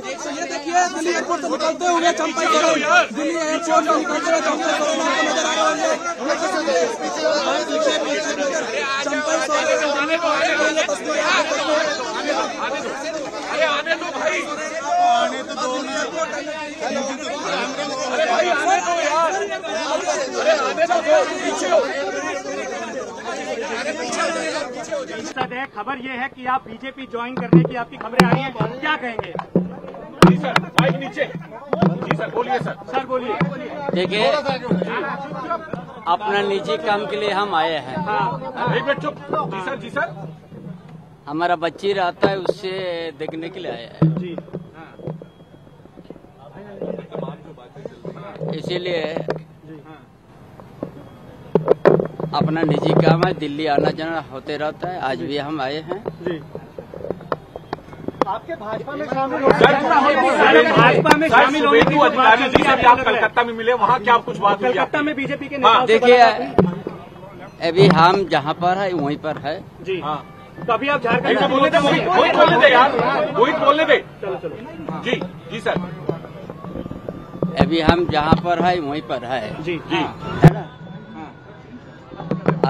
ये देखिए दिल्ली एयरपोर्ट से निकलते हुए करोड़ दिल्ली एयरपोर्ट से निकलते हुए आपको नज़र आ रहे देख सकते अरे आने दो भाई आने तो दो अरे भाई आने दो यार अरे आने दो पीछे हो है खबर ये है कि आप बीजेपी ज्वाइन करने की आपकी खबरें आ रही हैं। क्या कहेंगे? जी सर माइक नीचे। जी सर बोलिए सर। सर बोलिए। देखिए अपना निजी काम के लिए हम आए हैं। एक मिनट चुप। जी सर जी सर। हमारा बच्ची रहता है उससे देखने के लिए आया है। जी। इसीलिए अपना निजी काम है दिल्ली आना जाना होते रहता है आज भी हम आए हैं। जी। सर भाजपा में शामिल होने की सुवेंदु जो बात अधिकारी जी से आप है। कलकत्ता में मिले वहाँ क्या कुछ बात कलकत्ता में बीजेपी के हाँ, देखिए अभी हम जहाँ पर है वहीं पर है। जी। हाँ। तो अभी आप झारखंड में बोलने दे मोहित मोहित बोलने दे यार। मोहित बोलने दे। चलो चलो। जी जी सर। अभी हम जहाँ पर है वहीं पर है। जी जी। है। ना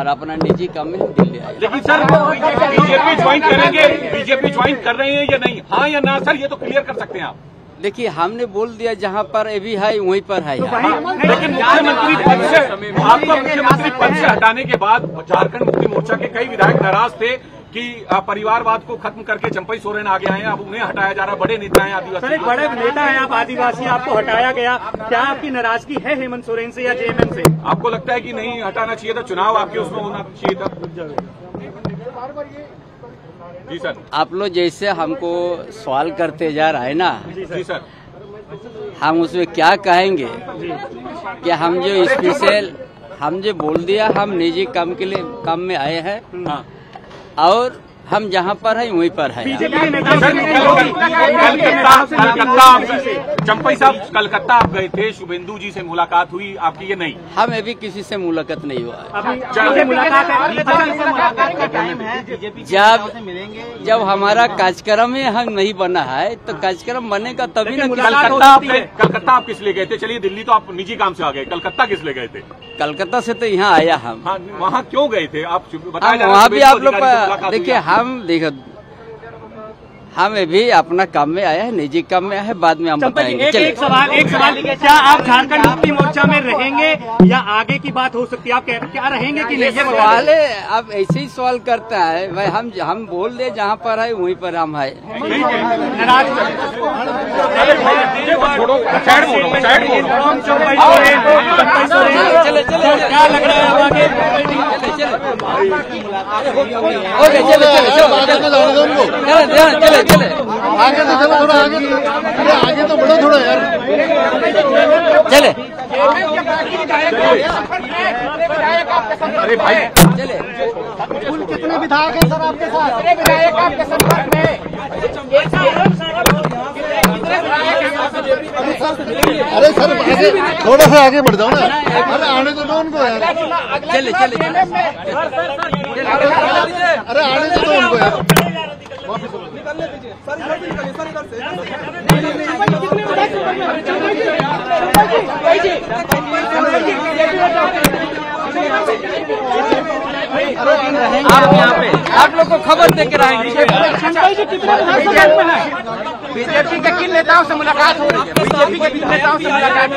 और अपना निजी काम में दिल्ली आए लेकिन सर बीजेपी ज्वाइन करेंगे बीजेपी ज्वाइन कर रहे हैं या नहीं? हाँ या ना सर ये तो क्लियर कर सकते हैं आप। देखिए हमने बोल दिया जहाँ पर अभी है वहीं पर है। वही लेकिन मुख्यमंत्री पद से आपका मुख्यमंत्री पद से हटाने के बाद झारखंड मुक्ति मोर्चा के कई विधायक नाराज़ थे। कि परिवारवाद को खत्म करके चंपई सोरेन आगे आए हैं अब उन्हें हटाया जा रहा है बड़े नेता हैं सर एक आदिवासी बड़े नेता है आप आदिवासी आपको हटाया गया। क्या आपकी नाराज़गी है हेमंत सोरेन से या जेएमएम से? आपको लगता है कि नहीं हटाना चाहिए था? चुनाव आपके उसमें होना चाहिए था। जी सर। आप लोग जैसे हमको सवाल करते जा रहा है ना जी सर। हम उसमें क्या कहेंगे? कि हम जो स्पेशल हम जो बोल दिया हम निजी काम के लिए काम में आए हैं। हाँ। और हम जहाँ पर है वहीं पर है। कलकत्ता चंपई साहब कलकत्ता आप गए थे शुभेंदु जी से मुलाकात हुई आपकी ये नहीं? हम अभी किसी से मुलाकात नहीं हुआ। है है जब जब हमारा कार्यक्रम ही हम नहीं बना है तो कार्यक्रम बनेगा तभी ना कलकत्ता है। कलकत्ता आप किस लिए गए थे? चलिए दिल्ली तो आप निजी काम से आ गए कलकत्ता किस लिए गए थे? कलकत्ता से तो यहाँ आया हम। हाँ वहाँ क्यों गए थे? आप हम है वहाँ भी आप लोग देखिए है। हम देखो हम अभी अपना काम में आया है निजी काम में आया है बाद में हम बताएँगे। एक एक सवाल एक सवाल क्या आप झारखंड मुक्ति मोर्चा में रहेंगे या आगे की बात हो सकती है? आप कह क्या रहेंगे कि नहीं? सवाल है आप ऐसे ही सवाल करता है भाई हम हम बोल दे जहाँ पर है वहीं पर हम है। चले चले क्या लग रहा है ओके चले चले चले चले चले आगे तो चलो थोड़ा आगे अरे आगे तो बढ़ो थोड़ा यार चले अरे भाई चले कुल कितने विधायक हैं सर आपके साथ अरे सर आगे थोड़ा सा आगे बढ़ जाओ ना अरे आने तो दो उनको यार चले चले अरे आने तो दो उनको यार आप यहाँ पे आप लोग को खबर दे के रहेंगे बीजेपी के किन नेताओं से मुलाकात हो रही है? बीजेपी के किन नेताओं से मुलाकात